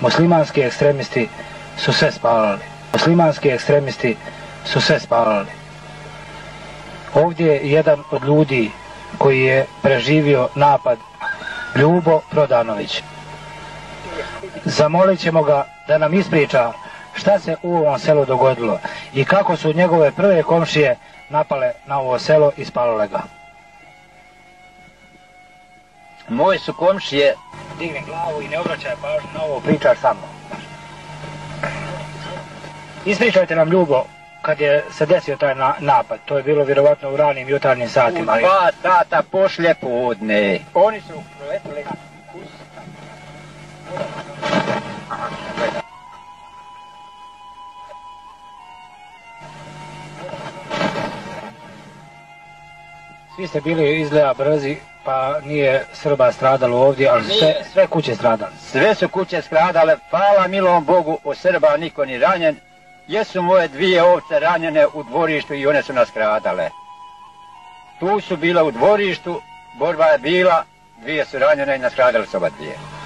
Muslimanski ekstremisti su sve spalali. Muslimanski ekstremisti su sve spalali. Ovdje je jedan od ljudi koji je preživio napad Ljubo Prodanović. Zamolit ćemo ga da nam ispriča šta se u ovom selu dogodilo i kako su njegove prve komšije napale na ovo selo i spalile ga. Moje su komšije... Digni glavu i ne obraćaj pažnju na ovo, pričaš sa mnom. Ispričajte nam, Ljubo, kad je se desio taj na, napad, to je bilo vjerovatno u ranim jutarnjim satima. U dva sata pošlje podne. Oni su proletili na Svi ste bili izgleda brzi, pa nije Srba stradalo ovdje, ali sve, sve kuće stradali. Sve su kuće stradale, hvala milom Bogu, u Srba niko ni ranjen. Jesu moje dvije ovce ranjene u dvorištu i one su nas skradale. Tu su bile u dvorištu, borba je bila, dvije su ranjene i nas skradale su oba dvije.